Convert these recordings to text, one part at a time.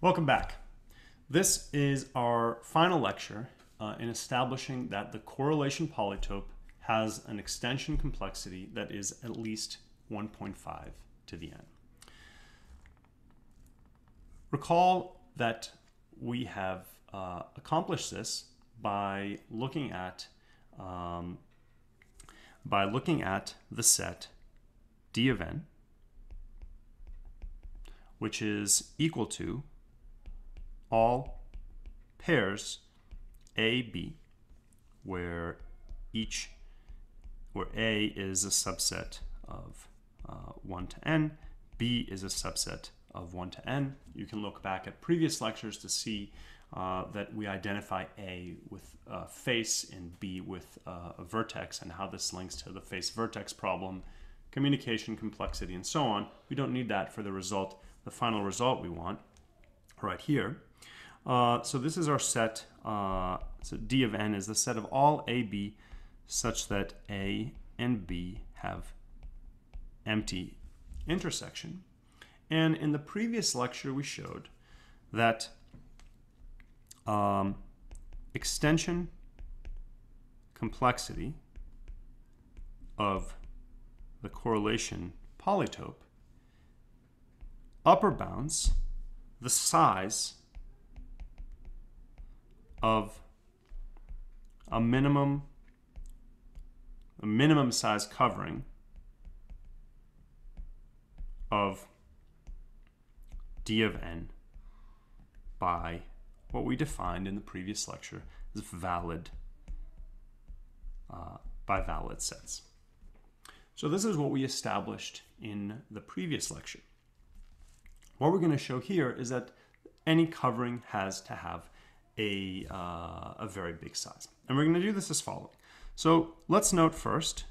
Welcome back. This is our final lecture uh, in establishing that the correlation polytope has an extension complexity that is at least 1.5 to the n. Recall that we have uh, accomplished this by looking at um, by looking at the set d of n, which is equal to all pairs A, B, where each, where A is a subset of uh, 1 to n, B is a subset of 1 to n. You can look back at previous lectures to see uh, that we identify A with a face and B with a vertex and how this links to the face vertex problem, communication complexity, and so on. We don't need that for the result, the final result we want right here. Uh, so this is our set, uh, so D of n is the set of all AB such that A and B have empty intersection. And in the previous lecture, we showed that um, extension complexity of the correlation polytope upper bounds the size of a minimum a minimum size covering of d of n by what we defined in the previous lecture as valid uh, by valid sets. So this is what we established in the previous lecture. What we're going to show here is that any covering has to have a, uh, a very big size. And we're going to do this as following. So let's note first,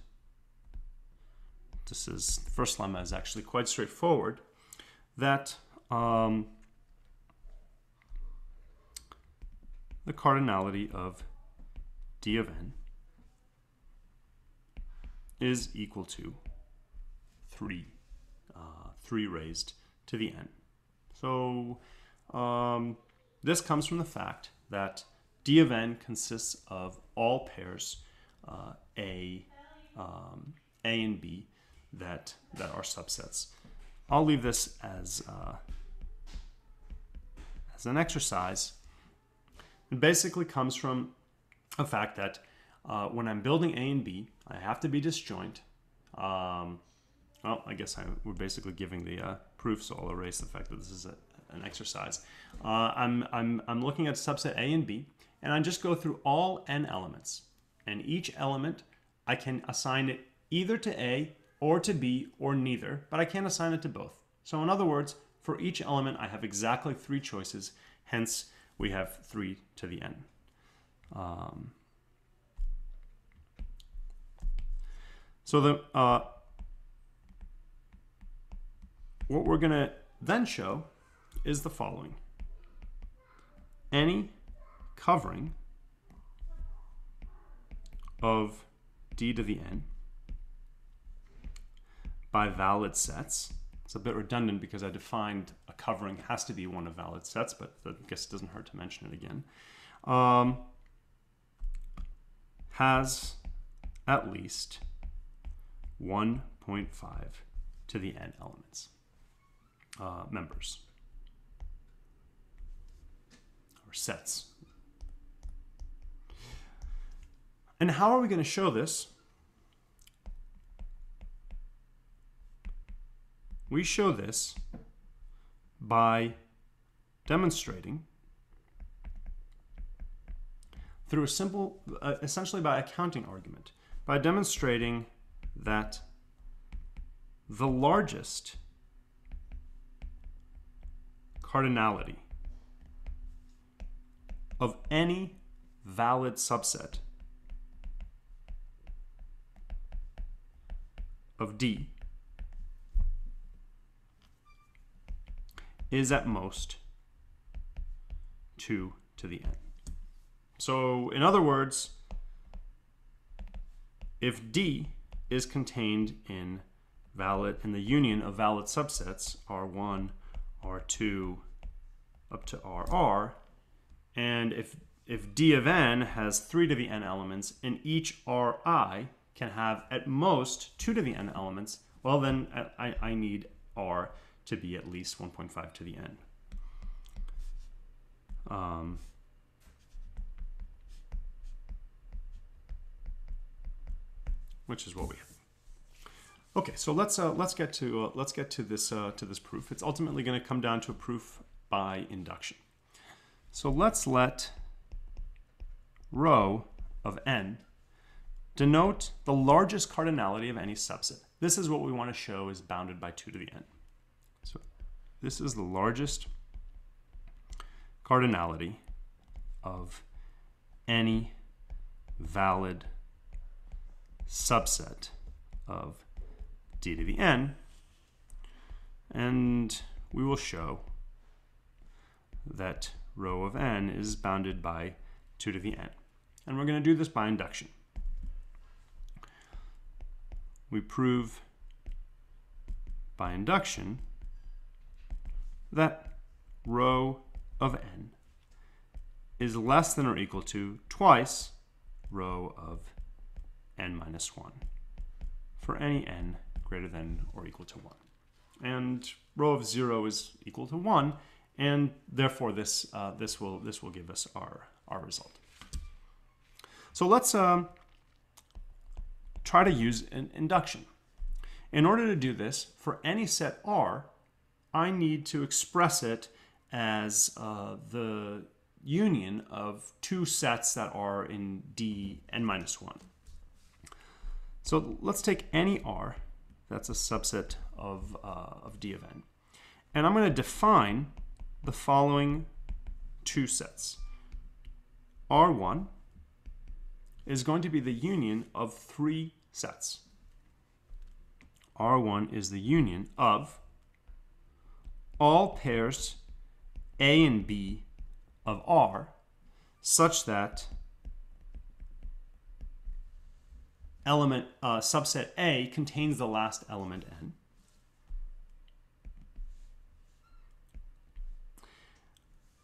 this is, first lemma is actually quite straightforward, that um, the cardinality of d of n is equal to 3, uh, 3 raised to the n. So um, this comes from the fact that D of n consists of all pairs uh, A, um, A and B that, that are subsets. I'll leave this as, uh, as an exercise. It basically comes from a fact that uh, when I'm building A and B, I have to be disjoint. Um, well, I guess I, we're basically giving the uh, proof, so I'll erase the fact that this is a, an exercise. Uh, I'm, I'm, I'm looking at subset A and B, and I just go through all n elements. And each element, I can assign it either to A or to B or neither, but I can't assign it to both. So in other words, for each element, I have exactly three choices. Hence, we have 3 to the n. Um, so the uh, what we're going to then show is the following. Any covering of d to the n by valid sets. It's a bit redundant because I defined a covering has to be one of valid sets, but I guess it doesn't hurt to mention it again. Um, has at least 1.5 to the n elements uh, members or sets. And how are we going to show this? We show this by demonstrating through a simple, uh, essentially by a counting argument, by demonstrating that the largest cardinality of any valid subset of D is at most 2 to the n. So in other words, if D is contained in valid in the union of valid subsets R1 R2, up to RR. And if, if D of n has 3 to the n elements and each Ri can have at most 2 to the n elements, well then I, I need R to be at least 1.5 to the n. Um, which is what we have. Okay, so let's uh, let's get to uh, let's get to this uh, to this proof. It's ultimately going to come down to a proof by induction. So let's let rho of n denote the largest cardinality of any subset. This is what we want to show is bounded by 2 to the n. So this is the largest cardinality of any valid subset of d to the n. And we will show that rho of n is bounded by 2 to the n. And we're going to do this by induction. We prove by induction that rho of n is less than or equal to twice rho of n minus 1 for any n greater than or equal to 1. And rho of 0 is equal to 1, and therefore this, uh, this, will, this will give us our, our result. So let's um, try to use an induction. In order to do this, for any set R, I need to express it as uh, the union of two sets that are in D n minus 1. So let's take any R, that's a subset of, uh, of D of n, and I'm going to define the following two sets. R1 is going to be the union of three sets. R1 is the union of all pairs A and B of R such that element uh, subset A contains the last element n.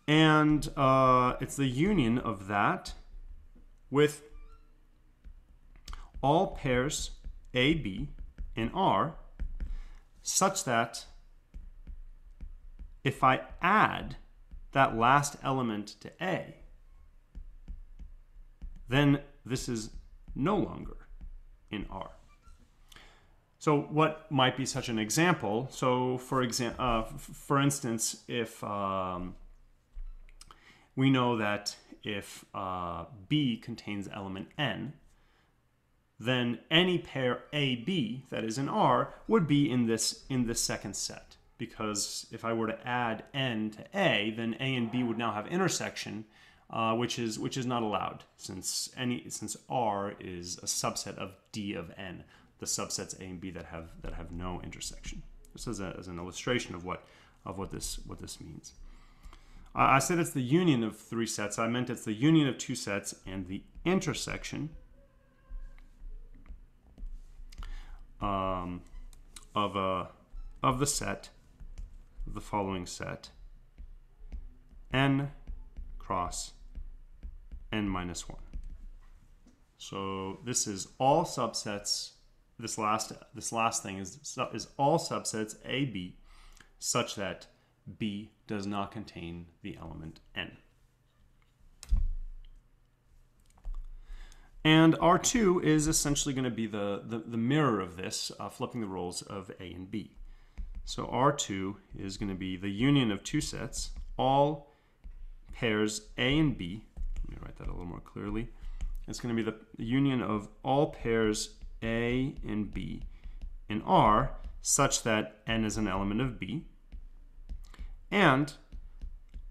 And uh, it's the union of that with all pairs A, B in R such that if I add that last element to A, then this is no longer in R. So what might be such an example? So for example, uh, for instance, if um, we know that if uh, B contains element n, then any pair AB that is in R would be in this in this second set. Because if I were to add n to A, then A and B would now have intersection, uh, which is which is not allowed since any since R is a subset of D of n, the subsets A and B that have that have no intersection. This is a, as an illustration of what of what this what this means. I said it's the union of three sets. I meant it's the union of two sets and the intersection um, of a of the set the following set n cross n minus 1. So this is all subsets. This last this last thing is is all subsets A B such that B does not contain the element n. And R2 is essentially going to be the, the, the, mirror of this, uh, flipping the roles of A and B. So R2 is going to be the union of two sets, all pairs A and B let me write that a little more clearly. It's going to be the, union of all pairs A and B in R such that n is an element of B, and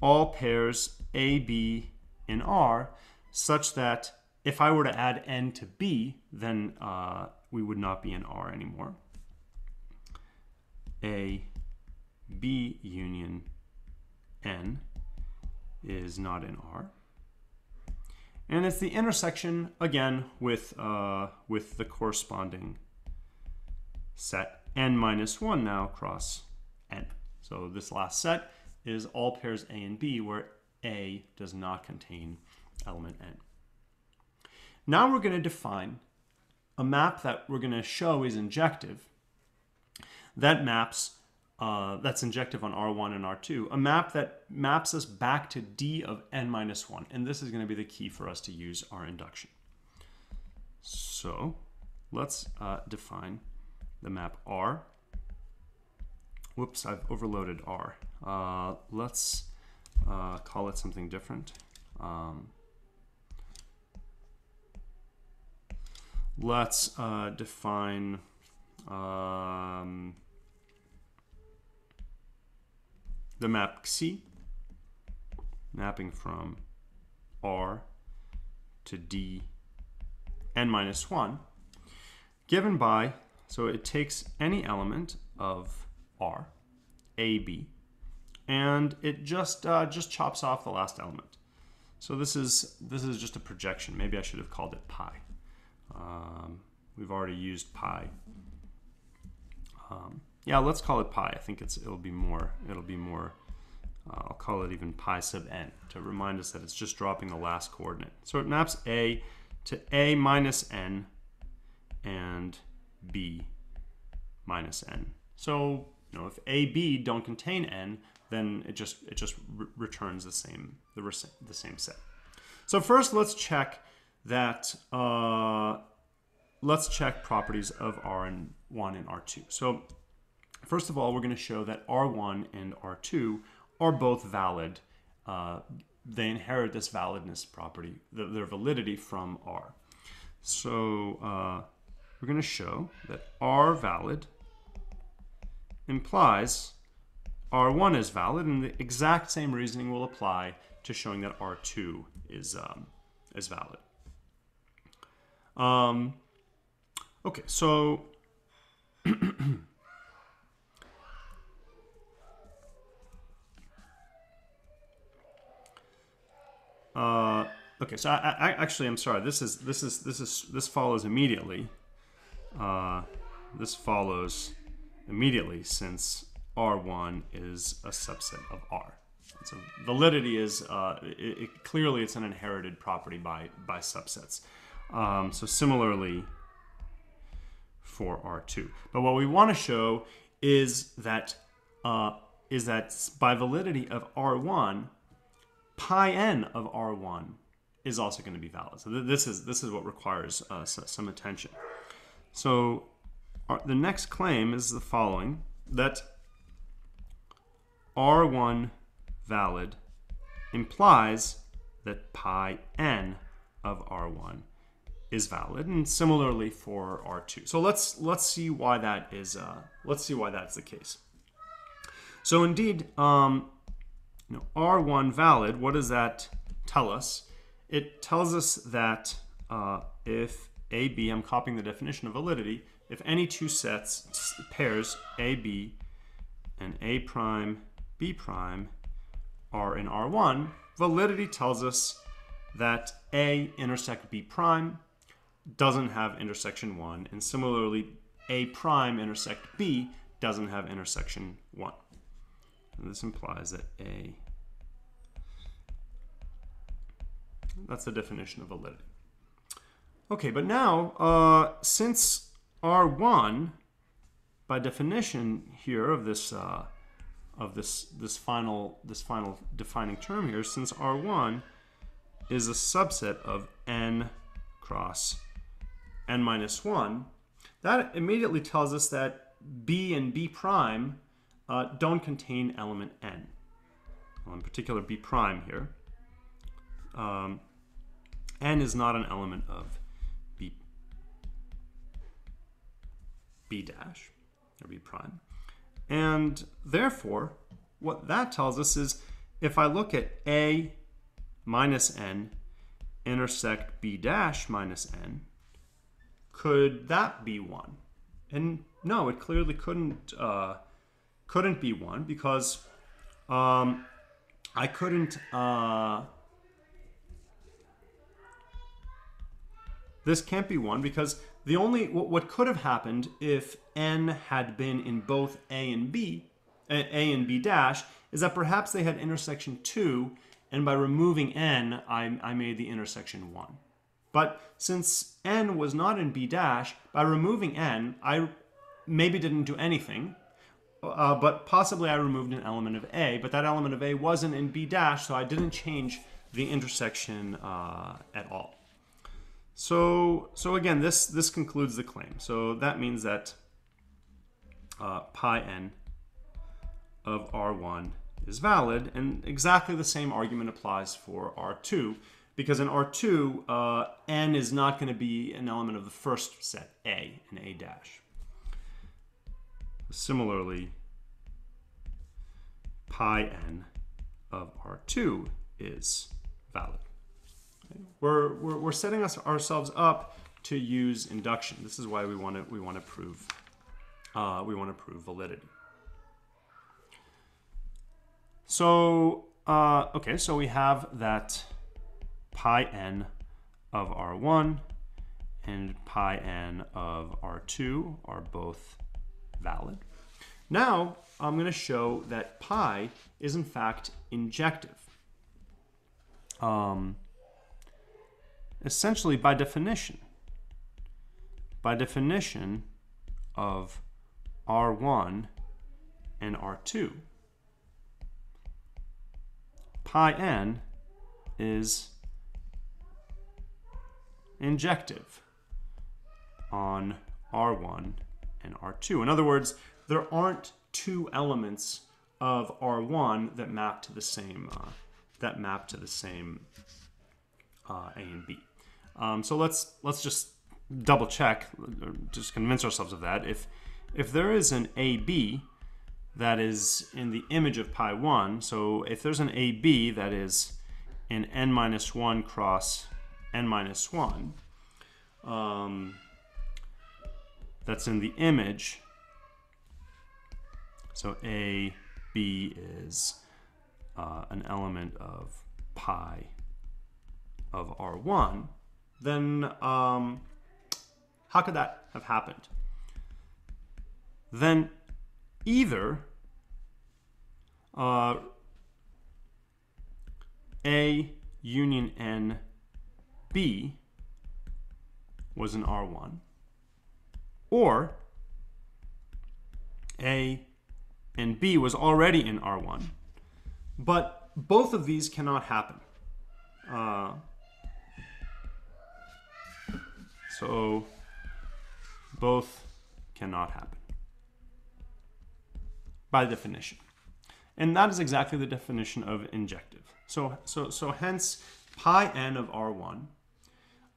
all pairs A, B in R such that if I were to add n to B, then uh, we would not be in R anymore. A, B union n is not in R. And it's the intersection, again, with, uh, with the corresponding set n minus 1 now cross. So this last set is all pairs A and B where A does not contain element n. Now we're going to define a map that we're going to show is injective. That maps, uh, that's injective on R1 and R2. A map that maps us back to D of n minus 1. And this is going to be the key for us to use our induction. So let's uh, define the map R. Whoops, I've overloaded R. Uh, let's uh, call it something different. Um, let's uh, define um, the map C, mapping from R to D n minus 1, given by, so it takes any element of R, A, B, and it just uh, just chops off the last element. So this is this is just a projection. Maybe I should have called it pi. Um, we've already used pi. Um, yeah, let's call it pi. I think it's it'll be more it'll be more. Uh, I'll call it even pi sub n to remind us that it's just dropping the last coordinate. So it maps a to a minus n and b minus n. So you know if a b don't contain n, then it just it just re returns the same the, the same set. So first, let's check that uh, let's check properties of R1 and R2. So first of all, we're going to show that R1 and R2 are both valid. Uh, they inherit this validness property, their validity from R. So uh, we're going to show that R valid implies R1 is valid, and the exact same reasoning will apply to showing that R2 is, um, is valid. Um, okay, so uh, okay, so I, I, actually I'm sorry. This is this is this is this follows immediately. Uh, this follows immediately since R1 is a subset of R. So validity is uh, it, it, clearly it's an inherited property by by subsets. Um, so similarly for R2. But what we want to show is that uh, is that by validity of R1, pi n of R1 is also going to be valid. So th this is this is what requires uh, some attention. So the next claim is the following: that R1 valid implies that pi n of R1 is valid, and similarly for R2. So let's let's see why that is. Uh, let's see why that's the case. So indeed, um, you know, R1 valid. What does that tell us? It tells us that uh, if AB, I'm copying the definition of validity. If any two sets pairs AB and A prime B prime are in R1, validity tells us that A intersect B prime doesn't have intersection 1, and similarly, A prime intersect B doesn't have intersection 1. And this implies that A, that's the definition of validity. Okay, but now, uh, since R1, by definition here of this, uh, of this, this final, this final defining term here, since R1 is a subset of n cross n minus 1, that immediately tells us that b and b prime uh, don't contain element n. Well, in particular, b prime here. Um, n is not an element of b dash, or b prime. And therefore, what that tells us is if I look at a minus n intersect b dash minus n, could that be one? And no, it clearly couldn't uh, couldn't be one because um, I couldn't. Uh, this can't be one because the only what, could have happened if n had been in both a and b, a, a and b dash, is that perhaps they had intersection 2, and by removing n, I, I made the intersection 1. But since n was not in b dash, by removing n, I maybe didn't do anything, uh, but possibly I removed an element of a, but that element of a wasn't in b dash, so I didn't change the intersection uh, at all. So, so again, this, this concludes the claim. So that means that uh, pi n of R1 is valid, and exactly the same argument applies for R2, because in R2, uh, n is not going to be an element of the first set, A, and A dash. Similarly, pi n of R2 is valid. We're, we're, we're setting us, ourselves up to use induction. This is why we want to we want to prove uh, we want to prove validity. So uh, okay, so we have that pi n of R1 and pi n of R2 are both valid. Now I'm going to show that pi is in fact injective. Um, essentially, by definition, by definition of R1 and R2, pi n is injective on R1 and R2. In other words, there aren't two elements of R1 that map to the same uh, that map to the same uh, A and B. Um, so let's let's just double check, just convince ourselves of that. If if there is an AB that is in the image of pi 1, so if there's an AB that is in n minus 1 cross n minus 1, um, that's in the image so A, B is uh, an element of pi of R1, then um, how could that have happened? Then either uh, A union N B was an R1, or A and B was already in R1. But both of these cannot happen. Uh, so both cannot happen by definition. And that is exactly the definition of injective. So, so, so hence pi n of R1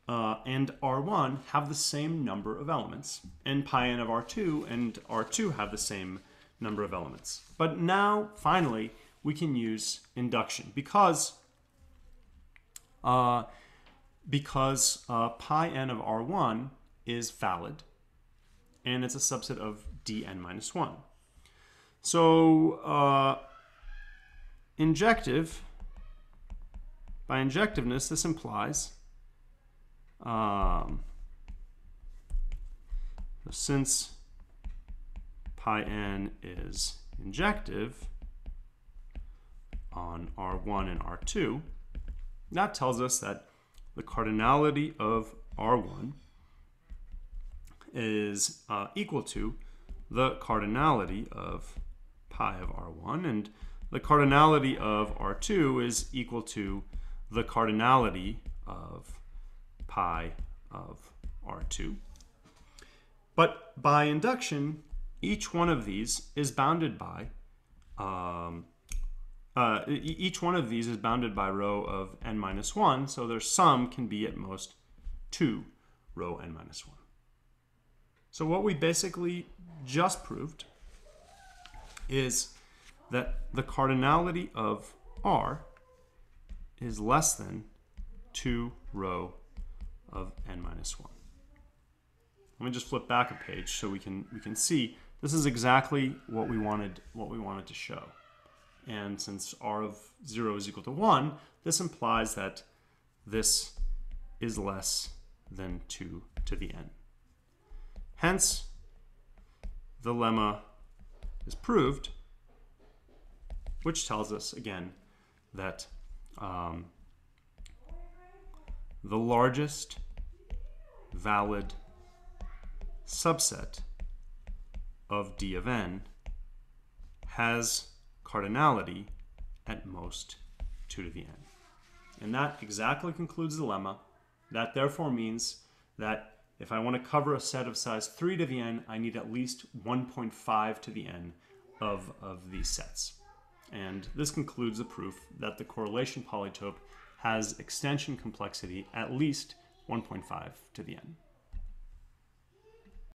uh, and R1 have the same number of elements, and pi n of R2 and R2 have the same number of elements. But now, finally, we can use induction because uh, because uh, pi n of R1 is valid and it's a subset of dn minus 1. So uh, injective, by injectiveness, this implies um, since pi n is injective on R1 and R2, that tells us that the cardinality of R1 is uh, equal to the cardinality of pi of R1, and the cardinality of R2 is equal to the cardinality of pi of R2. But by induction, each one of these is bounded by um, uh, each one of these is bounded by rho of n minus 1, so their sum can be at most 2 rho n minus 1. So what we basically just proved is that the cardinality of R is less than 2 rho of n minus 1. Let me just flip back a page so we can we can see this is exactly what we wanted, what we wanted to show. And since r of 0 is equal to 1, this implies that this is less than 2 to the n. Hence, the lemma is proved, which tells us again that um, the largest valid subset of D of n has cardinality at most 2 to the n. And that exactly concludes the lemma. That therefore means that if I want to cover a set of size 3 to the n, I need at least 1.5 to the n of, of these sets. And this concludes the proof that the correlation polytope has extension complexity at least 1.5 to the n.